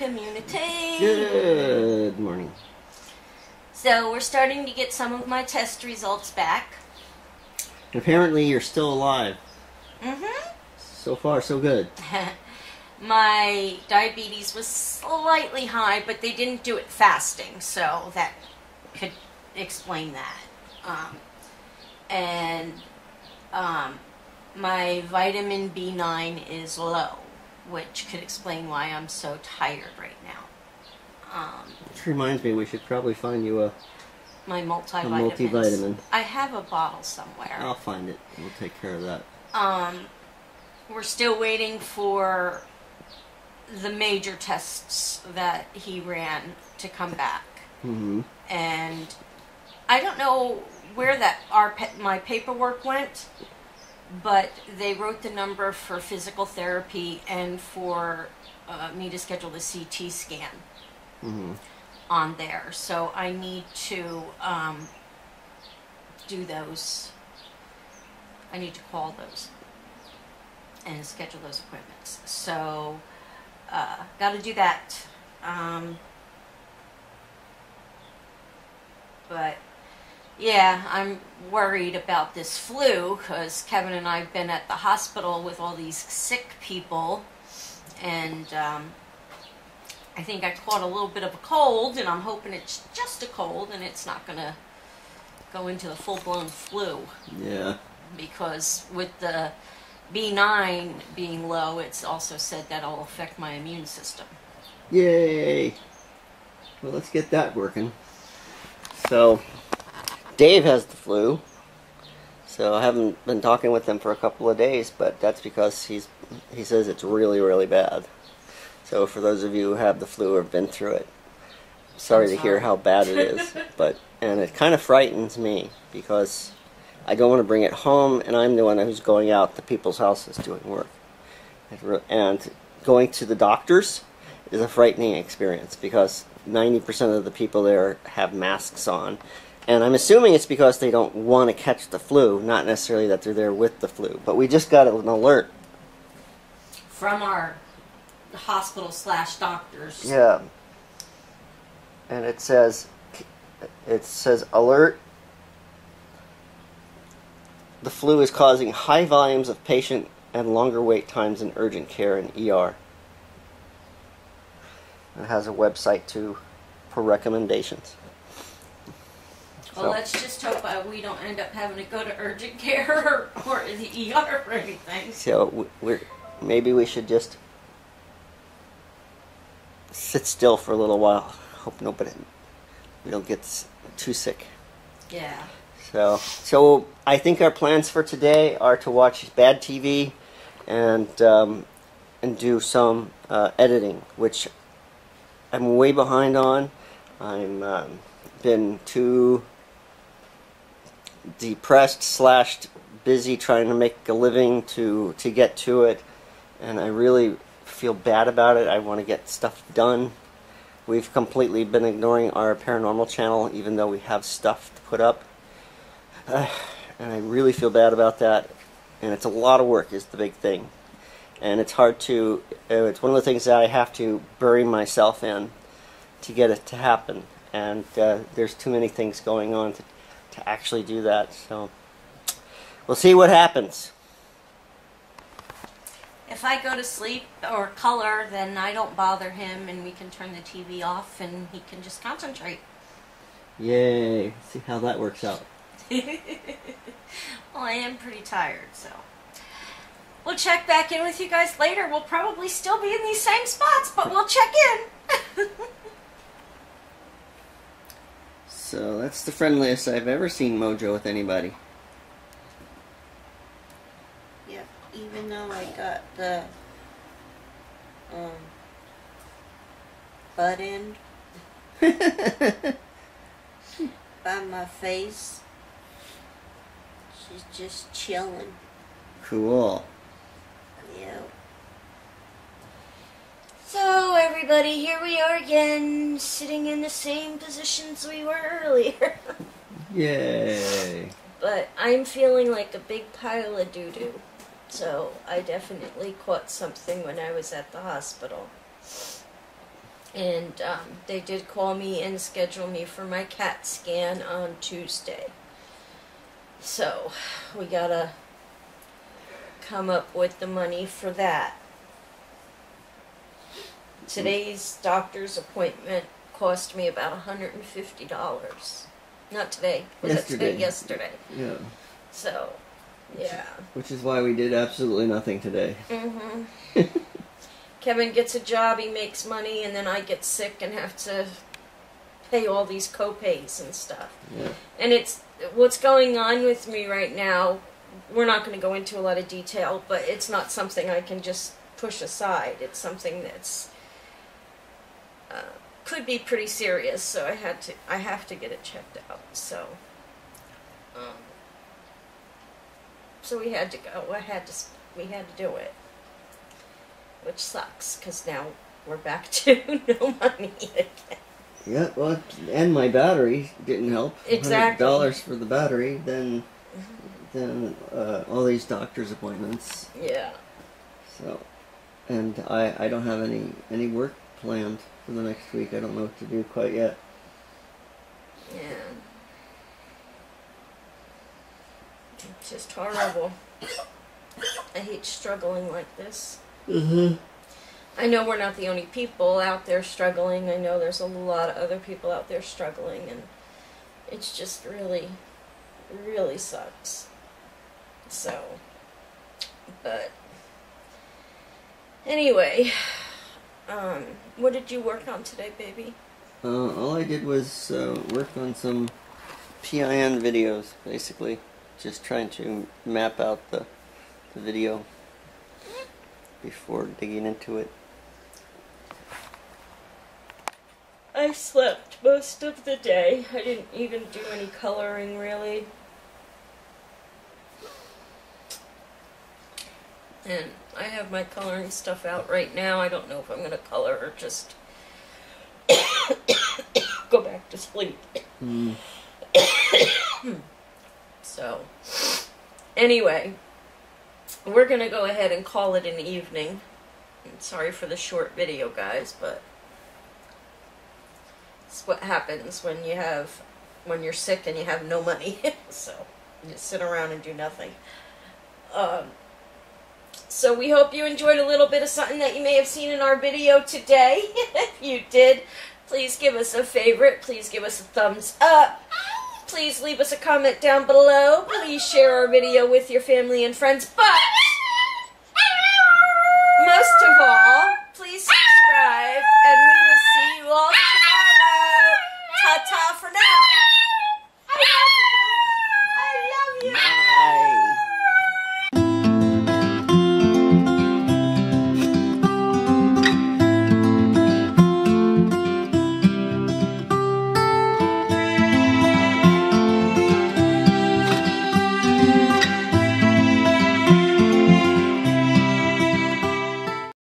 community. Good morning. So we're starting to get some of my test results back. Apparently, you're still alive. Mm-hmm. So far, so good. my diabetes was slightly high, but they didn't do it fasting, so that could explain that. Um, and um, my vitamin B9 is low, which could explain why I'm so tired right now. Um, Which reminds me, we should probably find you a. my multivitamins. multivitamin. I have a bottle somewhere. I'll find it. We'll take care of that. Um, we're still waiting for the major tests that he ran to come back, Mm-hmm. and I don't know where that our my paperwork went, but they wrote the number for physical therapy and for uh, me to schedule the CT scan hmm on there. So I need to um, do those. I need to call those and schedule those appointments. So, uh, got to do that. Um, but yeah, I'm worried about this flu because Kevin and I've been at the hospital with all these sick people, and um, I think I caught a little bit of a cold, and I'm hoping it's just a cold and it's not gonna go into the full blown flu Yeah. because with the B9 being low, it's also said that'll affect my immune system. Yay! Well, let's get that working. So, Dave has the flu. So I haven't been talking with him for a couple of days, but that's because he's he says it's really really bad. So for those of you who have the flu or have been through it, sorry to hear how bad it is. but and it kind of frightens me because I don't want to bring it home, and I'm the one who's going out to people's houses doing work. And going to the doctors is a frightening experience because 90% of the people there have masks on. And I'm assuming it's because they don't want to catch the flu, not necessarily that they're there with the flu. But we just got an alert. From our hospital slash doctors. Yeah. And it says it says alert the flu is causing high volumes of patient and longer wait times in urgent care and ER. It has a website too for recommendations. Well, So- let's just hope uh, we don't end up having to go to urgent care or, or the ER or anything. So w- we're maybe we should just sit still for a little while. Hope nobody we don't get s- too sick. Yeah. So so I think our plans for today are to watch bad TV and um, and do some uh, editing, which I'm way behind on. I'm um, been too depressed slashed busy trying to make a living to to get to it and I really feel bad about it. I want to get stuff done. We've completely been ignoring our paranormal channel even though we have stuff to put up. Uh, and I really feel bad about that. And it's a lot of work is the big thing. And it's hard to uh, it's one of the things that I have to bury myself in to get it to happen. And uh, there's too many things going on to, to actually do that. So we'll see what happens. If I go to sleep or color, then I don't bother him and we can turn the TV off and he can just concentrate. Yay. See how that works out. well, I am pretty tired, so. We'll check back in with you guys later. We'll probably still be in these same spots, but we'll check in. So that's the friendliest I've ever seen Mojo with anybody. Yep. Even though I got the um butt end by my face, she's just chilling. cool. Yep. So, everybody, here we are again, sitting in the same positions we were earlier. Yay. but I'm feeling like a big pile of doo doo. So, I definitely caught something when I was at the hospital. And um, they did call me and schedule me for my CAT scan on Tuesday. So we gotta come up with the money for that. Today's doctor's appointment cost me about $150. Not today. Was it today? Yesterday. Yesterday. Yeah. So, yeah. Which is why we did absolutely nothing today. Mm-hmm. Kevin gets a job, he makes money, and then I get sick and have to pay all these co-pays and stuff. Yeah. And it's what's going on with me right now. We're not going to go into a lot of detail, but it's not something I can just push aside. It's something that's uh, could be pretty serious. So I had to, I have to get it checked out. So, um, so we had to go. I had to, we had to do it, which sucks because now we're back to no money again. Yeah, well, and my battery didn't help. Exactly. Dollars for the battery, then, then uh, all these doctor's appointments. Yeah. So, and I I don't have any any work planned for the next week. I don't know what to do quite yet. Yeah. It's just horrible. I hate struggling like this. Mm-hmm. I know we're not the only people out there struggling. I know there's a lot of other people out there struggling, and it's just really, really sucks. So, but anyway, um, what did you work on today, baby? Uh, all I did was uh, work on some PIN videos, basically, just trying to map out the the video before digging into it. I slept most of the day. I didn't even do any coloring really. And I have my coloring stuff out right now. I don't know if I'm going to color or just go back to sleep. Mm. So, anyway, we're going to go ahead and call it an evening. I'm sorry for the short video, guys, but it's what happens when you have when you're sick and you have no money. so, you just sit around and do nothing. Um, so we hope you enjoyed a little bit of something that you may have seen in our video today. if you did, please give us a favorite. Please give us a thumbs up. Please leave us a comment down below. Please share our video with your family and friends. But